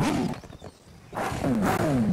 Oh, my God.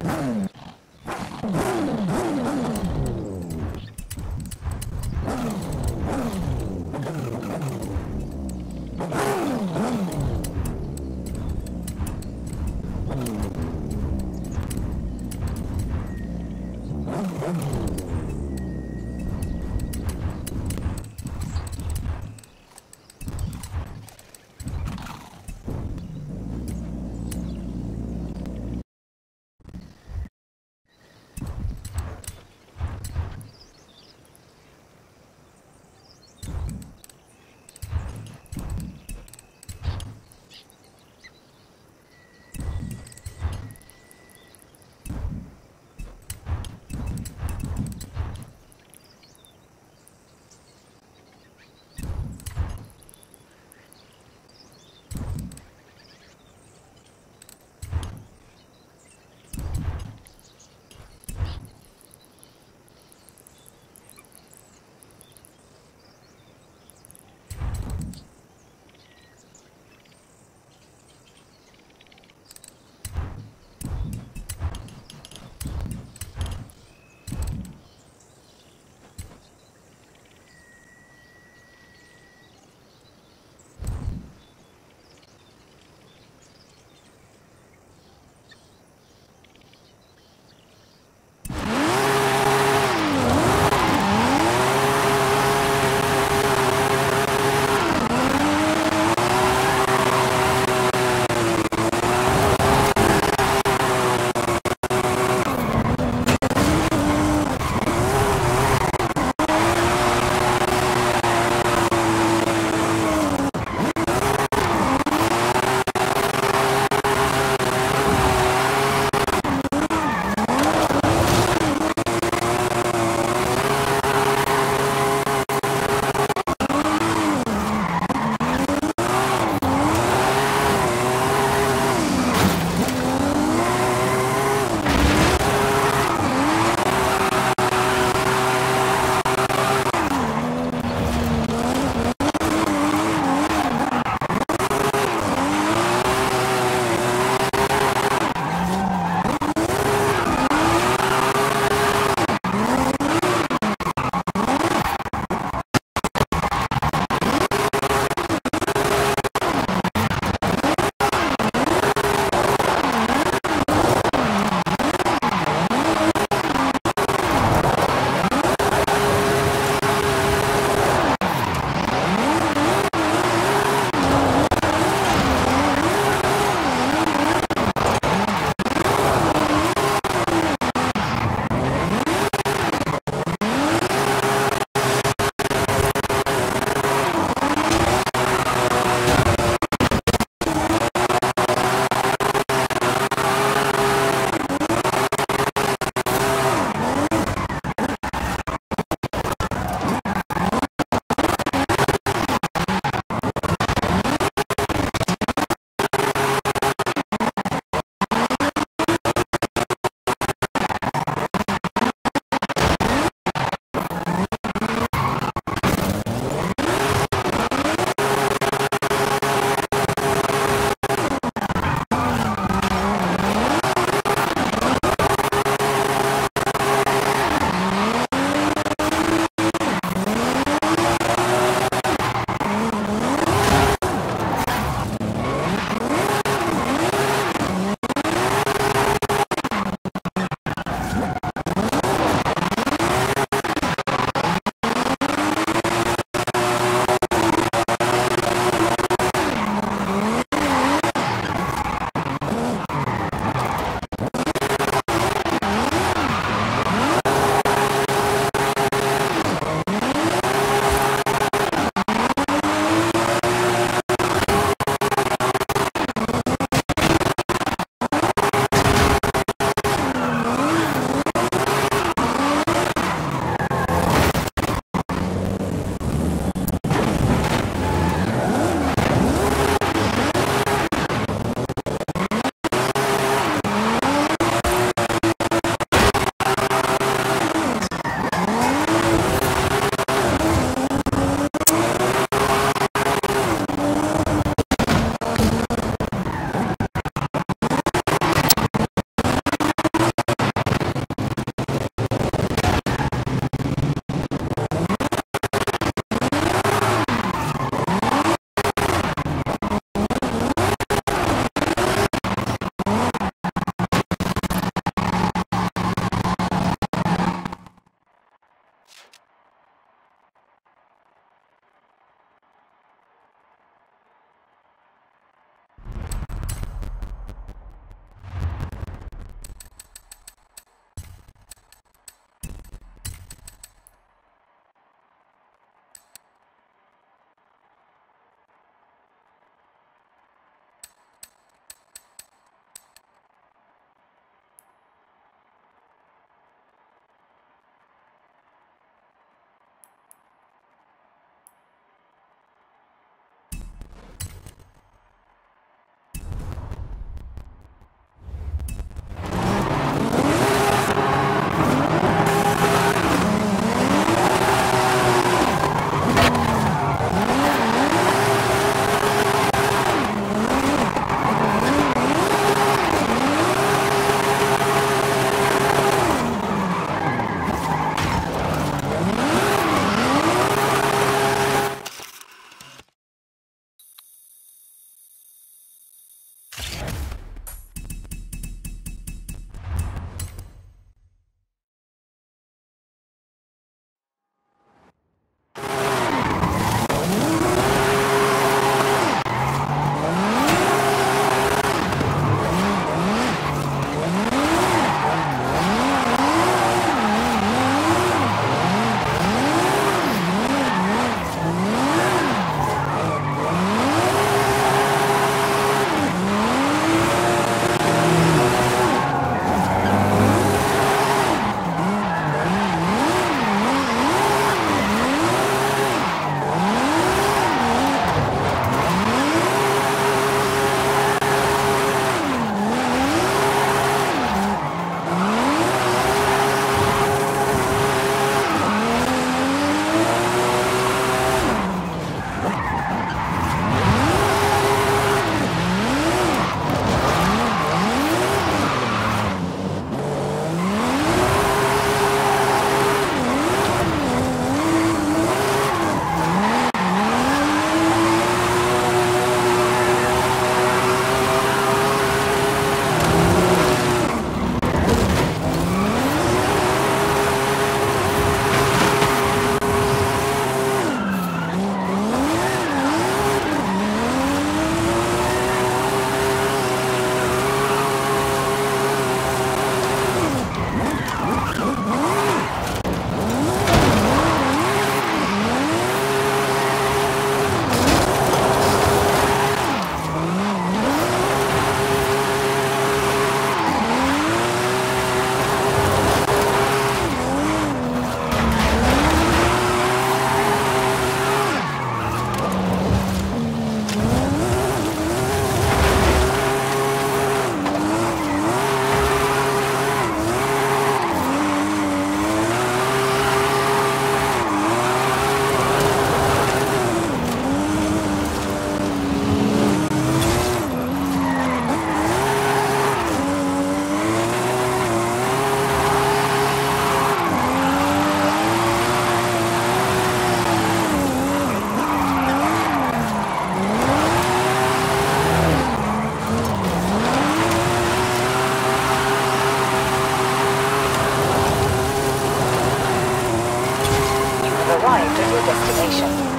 Destination.